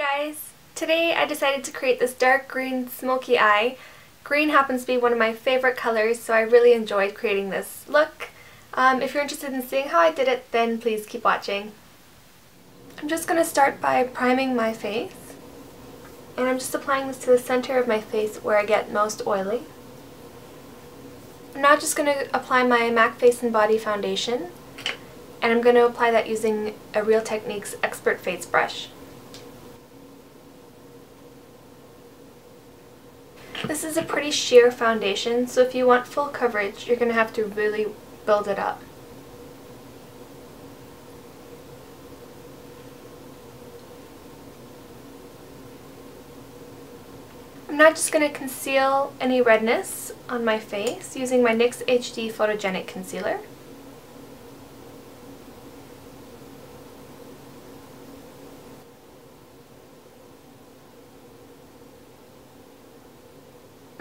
guys! Today I decided to create this dark green smoky eye. Green happens to be one of my favorite colors so I really enjoyed creating this look. Um, if you're interested in seeing how I did it then please keep watching. I'm just going to start by priming my face and I'm just applying this to the center of my face where I get most oily. I'm now just going to apply my MAC Face and Body Foundation and I'm going to apply that using a Real Techniques Expert Face Brush. This is a pretty sheer foundation, so if you want full coverage, you're going to have to really build it up. I'm now just going to conceal any redness on my face using my NYX HD Photogenic Concealer.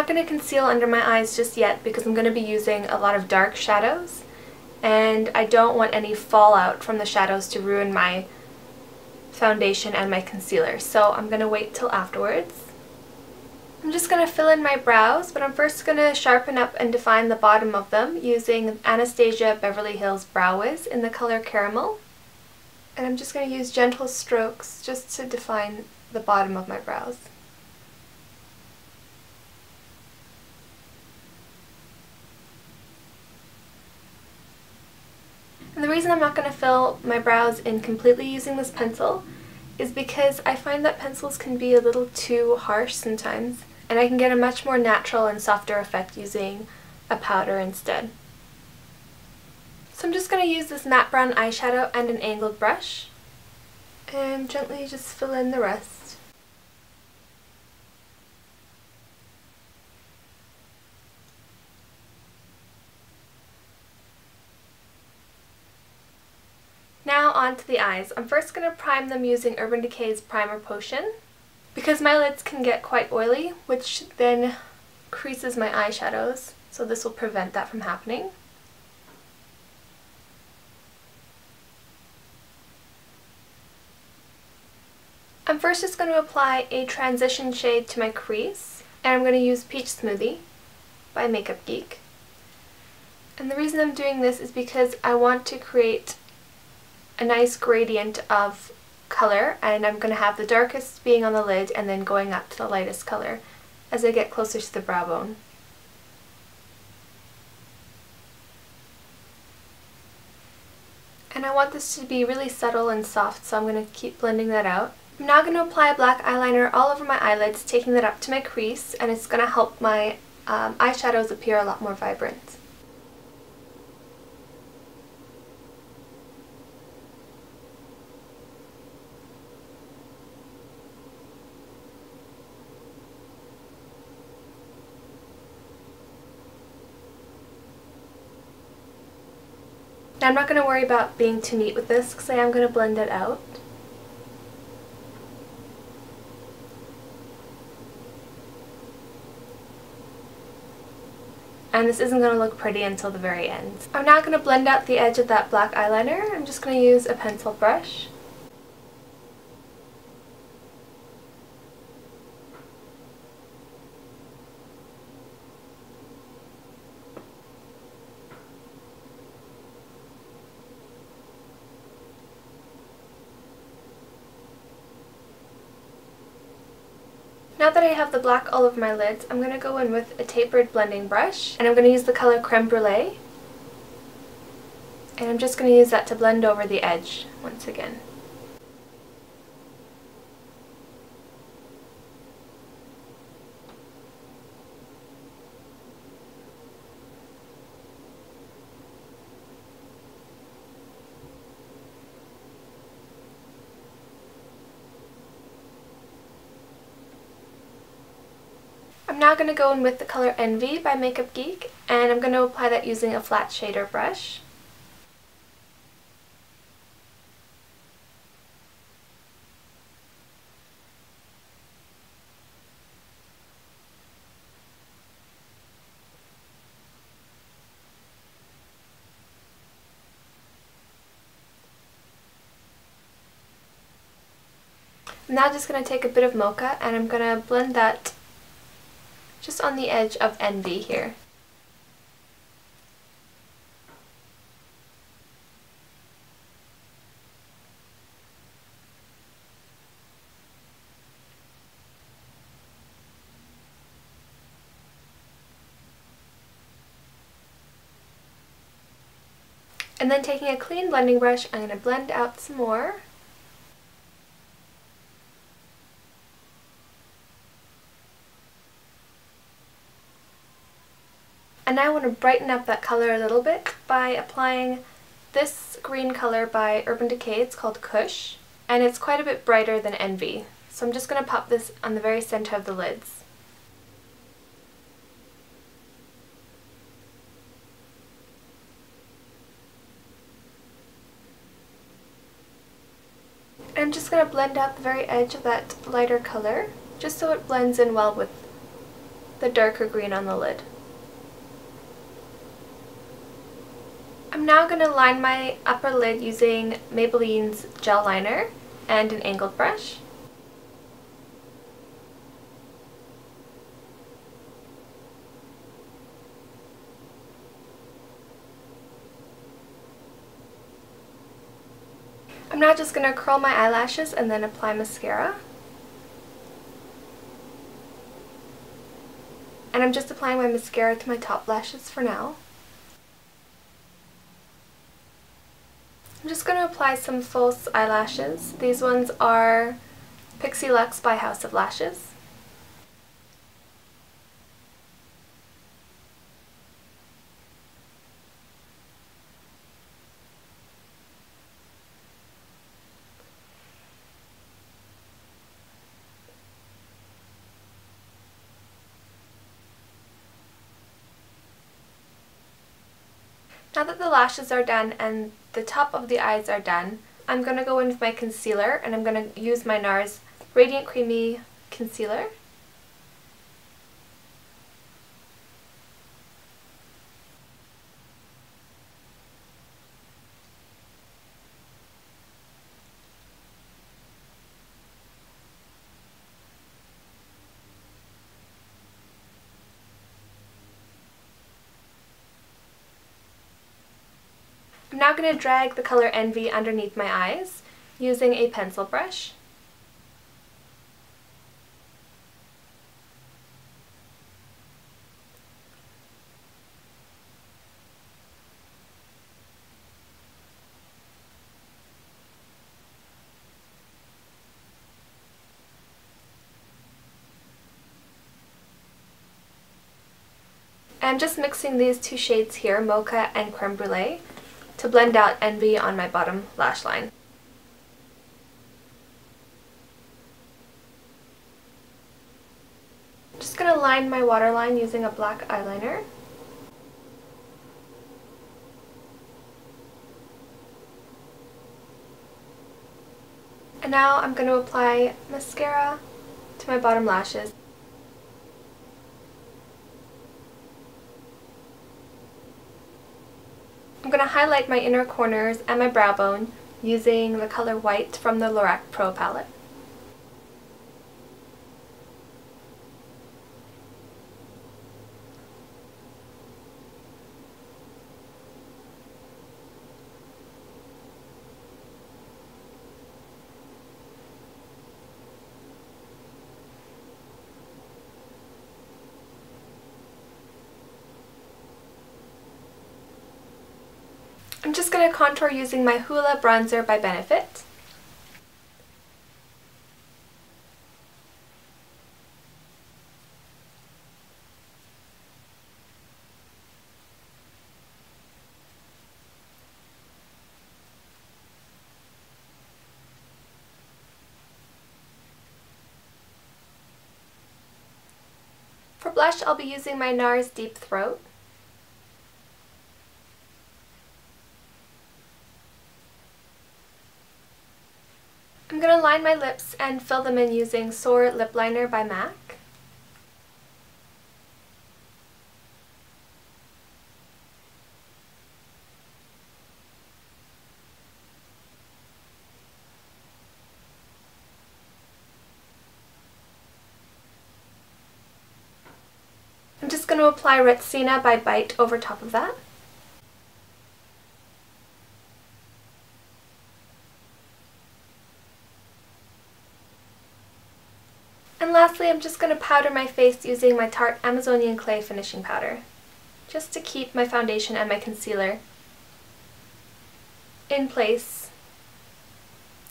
Not going to conceal under my eyes just yet because I'm going to be using a lot of dark shadows and I don't want any fallout from the shadows to ruin my foundation and my concealer so I'm going to wait till afterwards. I'm just going to fill in my brows but I'm first going to sharpen up and define the bottom of them using Anastasia Beverly Hills Brow Wiz in the color Caramel and I'm just going to use gentle strokes just to define the bottom of my brows. And the reason I'm not going to fill my brows in completely using this pencil is because I find that pencils can be a little too harsh sometimes and I can get a much more natural and softer effect using a powder instead. So I'm just going to use this matte brown eyeshadow and an angled brush and gently just fill in the rest. Now on to the eyes. I'm first going to prime them using Urban Decay's Primer Potion. Because my lids can get quite oily, which then creases my eyeshadows, so this will prevent that from happening. I'm first just going to apply a transition shade to my crease, and I'm going to use Peach Smoothie by Makeup Geek. And the reason I'm doing this is because I want to create a nice gradient of color and I'm going to have the darkest being on the lid and then going up to the lightest color as I get closer to the brow bone. And I want this to be really subtle and soft so I'm going to keep blending that out. I'm now going to apply a black eyeliner all over my eyelids, taking that up to my crease and it's going to help my um, eyeshadows appear a lot more vibrant. Now I'm not going to worry about being too neat with this because I am going to blend it out. And this isn't going to look pretty until the very end. I'm now going to blend out the edge of that black eyeliner. I'm just going to use a pencil brush. Now that I have the black all over my lids, I'm going to go in with a tapered blending brush, and I'm going to use the color Creme Brulee. And I'm just going to use that to blend over the edge once again. now going to go in with the color Envy by Makeup Geek, and I'm going to apply that using a flat shader brush. I'm now just going to take a bit of mocha and I'm going to blend that just on the edge of Envy here. And then taking a clean blending brush, I'm going to blend out some more. I want to brighten up that color a little bit by applying this green color by Urban Decay. It's called Kush. And it's quite a bit brighter than Envy. So I'm just going to pop this on the very center of the lids. I'm just going to blend out the very edge of that lighter color, just so it blends in well with the darker green on the lid. I'm now going to line my upper lid using Maybelline's gel liner and an angled brush. I'm now just going to curl my eyelashes and then apply mascara. And I'm just applying my mascara to my top lashes for now. Just going to apply some false eyelashes. These ones are Pixie Luxe by House of Lashes. Now that the lashes are done and the top of the eyes are done, I'm going to go in with my concealer and I'm going to use my NARS Radiant Creamy Concealer. Now I'm going to drag the color Envy underneath my eyes using a pencil brush. I'm just mixing these two shades here, Mocha and Creme Brulee, to blend out Envy on my bottom lash line. I'm Just going to line my waterline using a black eyeliner. And now I'm going to apply mascara to my bottom lashes. I'm going to highlight my inner corners and my brow bone using the color white from the Lorac Pro palette. I'm just going to contour using my Hoola Bronzer by Benefit. For blush, I'll be using my NARS Deep Throat. line my lips and fill them in using Soar Lip Liner by MAC. I'm just going to apply Retsina by Bite over top of that. I'm just going to powder my face using my Tarte Amazonian Clay Finishing Powder, just to keep my foundation and my concealer in place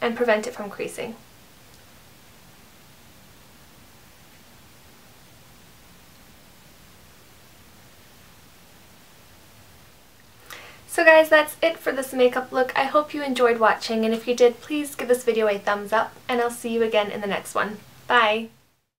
and prevent it from creasing. So guys, that's it for this makeup look. I hope you enjoyed watching, and if you did, please give this video a thumbs up, and I'll see you again in the next one. Bye!